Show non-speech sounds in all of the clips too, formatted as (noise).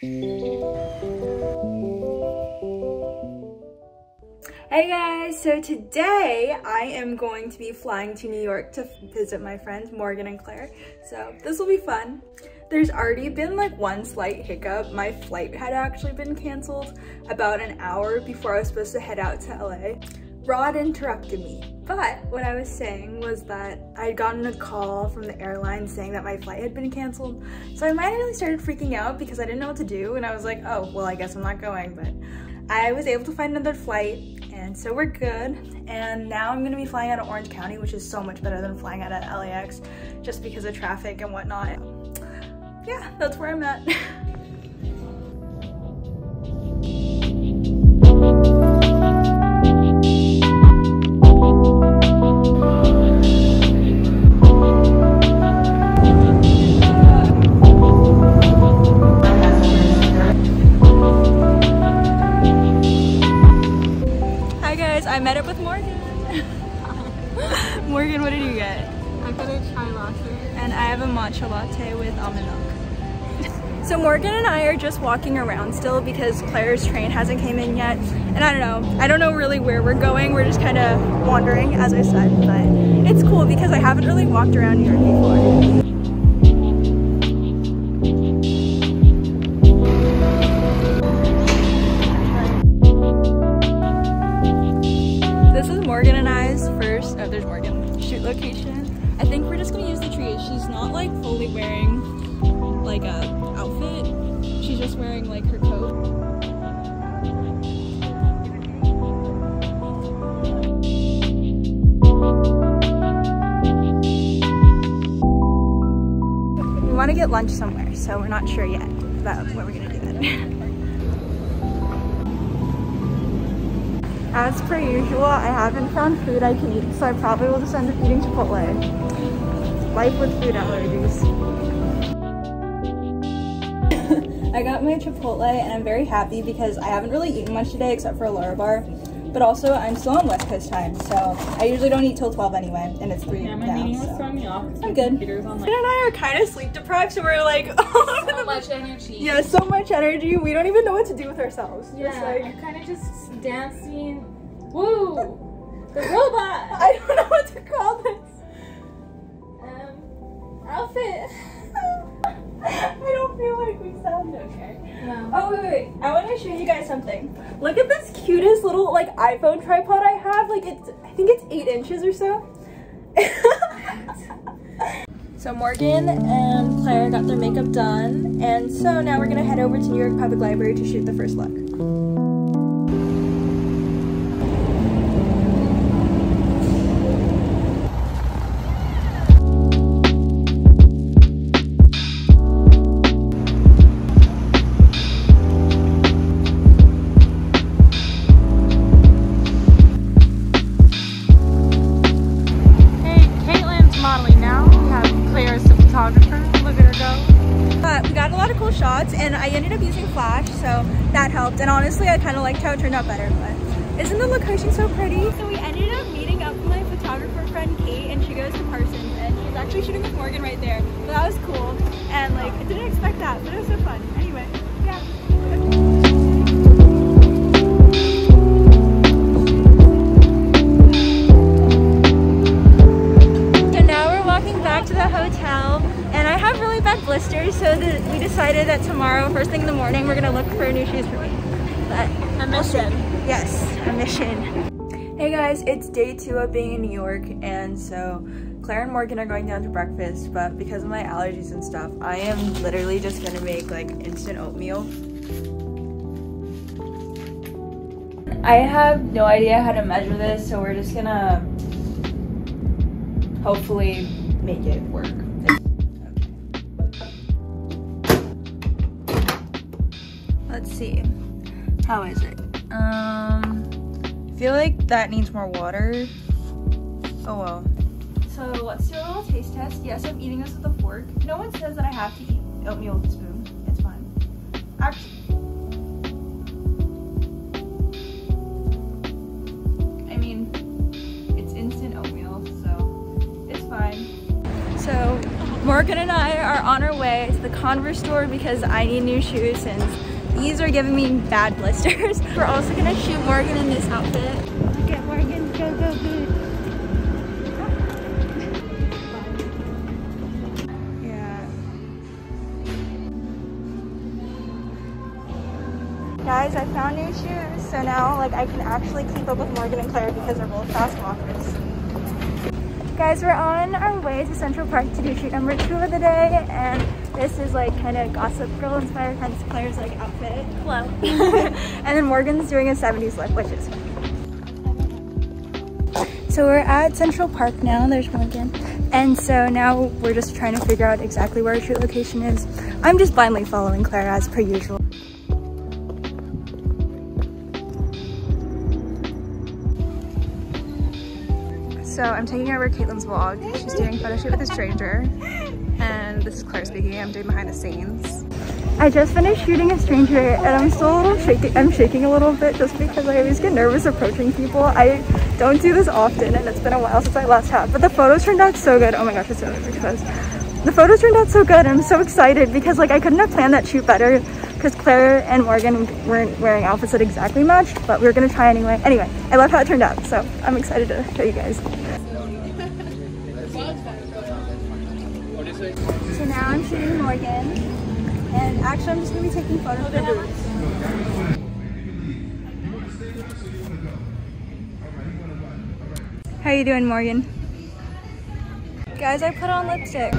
Hey guys, so today I am going to be flying to New York to visit my friends Morgan and Claire. So this will be fun. There's already been like one slight hiccup. My flight had actually been canceled about an hour before I was supposed to head out to LA. Rod interrupted me, but what I was saying was that I would gotten a call from the airline saying that my flight had been canceled. So I immediately started freaking out because I didn't know what to do and I was like, oh, well, I guess I'm not going, but I was able to find another flight and so we're good. And now I'm gonna be flying out of Orange County, which is so much better than flying out of LAX just because of traffic and whatnot. Yeah, that's where I'm at. (laughs) So Morgan and I are just walking around still because Claire's train hasn't came in yet. And I don't know, I don't know really where we're going. We're just kind of wandering, as I said, but it's cool because I haven't really walked around New York before. This is Morgan and I's first, oh there's Morgan, shoot location. I think we're just gonna use the tree. She's not like fully wearing like a outfit. She's just wearing like her coat. We wanna get lunch somewhere, so we're not sure yet about where we're gonna do that. (laughs) As per usual, I haven't found food I can eat, so I probably will just end up eating Chipotle. Life with food allergies. I got my Chipotle and I'm very happy because I haven't really eaten much today except for a Larabar. But also, I'm still on West Coast time, so I usually don't eat till 12 anyway, and it's 3 Yeah, my now, meeting was so. throwing me off. I'm good. computer's on like and I are kind of sleep deprived, so we're like (laughs) so much energy. Yeah, so much energy. We don't even know what to do with ourselves. Yeah, Just like, I'm kind of just dancing. Woo! The robot. (laughs) I don't know what to call this. Um, outfit. I feel like we sound okay. No. Oh wait, wait. I want to show you guys something. Look at this cutest little like iPhone tripod I have. Like it's, I think it's eight inches or so. (laughs) so Morgan and Claire got their makeup done, and so now we're gonna head over to New York Public Library to shoot the first look. I kind of liked how it turned out better. But isn't the location so pretty? So we ended up meeting up with my photographer friend Kate, and she goes to Parsons, and she's actually shooting with Morgan right there. But that was cool, and like I didn't expect that, but it was so fun. Anyway, yeah. So now we're walking back to the hotel, and I have really bad blisters, so that we decided that tomorrow, first thing in the morning, we're gonna look for new shoes for me. But A mission. yes, a mission. Hey guys, it's day two of being in New York, and so Claire and Morgan are going down to breakfast, but because of my allergies and stuff, I am literally just gonna make like instant oatmeal. I have no idea how to measure this, so we're just gonna hopefully make it work. Let's see. How is it? Um, I feel like that needs more water. Oh well. So let's do a little taste test. Yes, I'm eating this with a fork. No one says that I have to eat oatmeal with a spoon. It's fine. Actually, I mean, it's instant oatmeal, so it's fine. So Morgan and I are on our way to the Converse store because I need new shoes since these are giving me bad blisters. (laughs) We're also gonna shoot Morgan in this outfit. Look at Morgan, go, go, go. Yeah. Guys, I found new shoes, so now like I can actually keep up with Morgan and Claire because they're both fast walkers. Guys, we're on our way to Central Park to do shoot number two of the day, and this is like kind of Gossip Girl inspired, hence Claire's like outfit. Hello. (laughs) and then Morgan's doing a 70s look, which is So we're at Central Park now, there's Morgan. And so now we're just trying to figure out exactly where our shoot location is. I'm just blindly following Claire as per usual. So I'm taking over Katelin's vlog. She's doing a photo shoot with a stranger. (laughs) This is Claire speaking. I'm doing behind the scenes. I just finished shooting a stranger and I'm still a little shaking. I'm shaking a little bit just because I always get nervous approaching people. I don't do this often and it's been a while since I last have, but the photos turned out so good. Oh my gosh, it's so because the photos turned out so good. I'm so excited because like I couldn't have planned that shoot better because Claire and Morgan weren't wearing outfits that exactly matched, but we were gonna try anyway. Anyway, I love how it turned out, so I'm excited to show you guys. So now I'm shooting Morgan, and actually I'm just gonna be taking photos of the boots. How you doing, Morgan? Guys, I put on lipstick.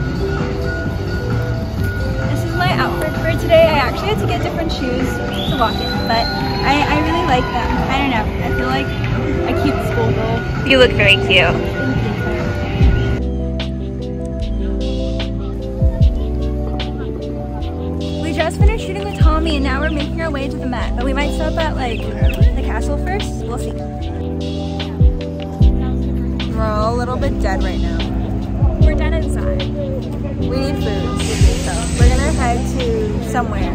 This is my outfit for today. I actually had to get different shoes to walk in, but I, I really like them. I don't know. I feel like I keep schoolgirl. You look very cute. Finished shooting with Tommy and now we're making our way to the Met, but we might stop at like the castle first. We'll see. We're all a little bit dead right now. We're dead inside. We need food, so we're gonna head to somewhere.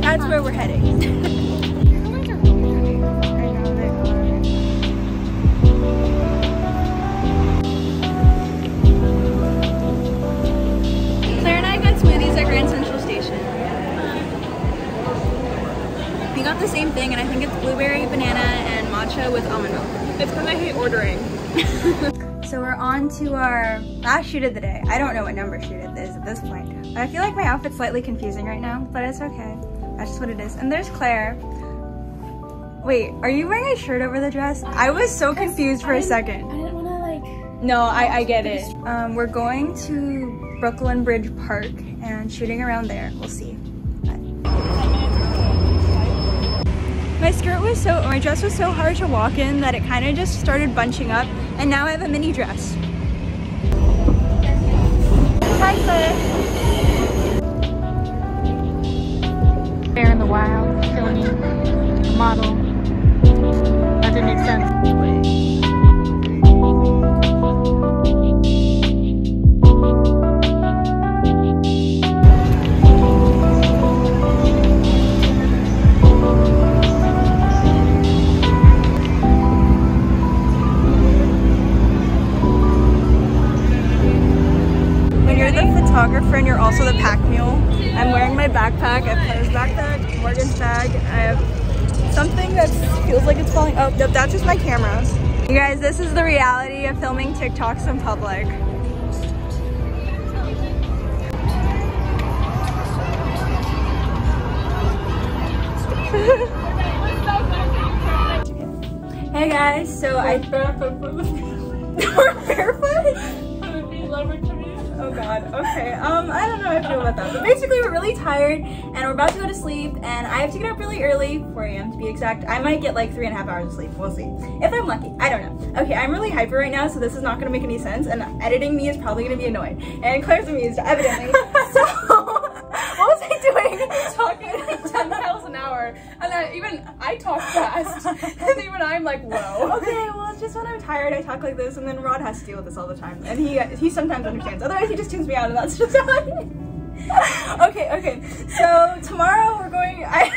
That's where we're heading. (laughs) blueberry, banana, and matcha with almond milk. It's because I hate ordering. (laughs) So we're on to our last shoot of the day. I don't know what number shoot it is at this point. But I feel like my outfit's slightly confusing right now, but it's okay. That's just what it is. And there's Claire. Wait, are you wearing a shirt over the dress? I was so confused for a second. I didn't want to like. No, I, I get it. Um, we're going to Brooklyn Bridge Park and shooting around there. We'll see. My skirt was so, my dress was so hard to walk in that it kind of just started bunching up and now I have a mini dress. Hi Claire. Bear in the wild, filming a model. That didn't make sense. The pack mule, I'm wearing my backpack. I have Claire's backpack, Morgan's bag. I have something that feels like it's falling. Oh, nope, that's just my camera. You guys, this is the reality of filming TikToks in public. (laughs) hey guys, so I barefoot for the we're barefoot. God, okay. Um, I don't know how I feel about that. But basically we're really tired and we're about to go to sleep and I have to get up really early, 4 a.m. to be exact. I might get like three and a half hours of sleep. We'll see. If I'm lucky. I don't know. Okay, I'm really hyper right now, so this is not gonna make any sense and editing me is probably gonna be annoying. And Claire's amused, evidently. (laughs) so (laughs) what was I doing? Talking like 10 miles an. And I, even I talk fast. (laughs) and even I'm like, whoa. Okay, well it's just when I'm tired I talk like this and then Rod has to deal with this all the time. And he he sometimes understands. Otherwise he just tunes me out and that's just how is. okay, okay. So tomorrow we're going I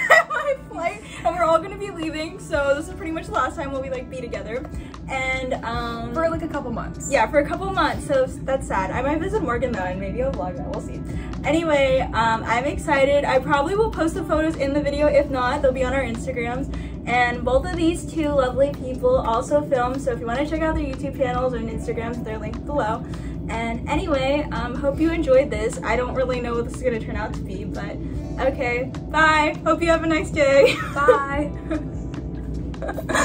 my flight and we're all gonna be leaving. So this is pretty much the last time we'll be like be together. and um, For like a couple months. yeah, for a couple months. So that's sad. I might visit Morgan though, and maybe I'll vlog that. We'll see. Anyway, um, I'm excited. I probably will post the photos in the video. If not, they'll be on our Instagrams. And both of these two lovely people also film. So if you want to check out their YouTube channels and Instagrams, they're linked below. And anyway, um, hope you enjoyed this. I don't really know what this is gonna turn out to be, but okay. Bye. Hope you have a nice day. Bye. (laughs)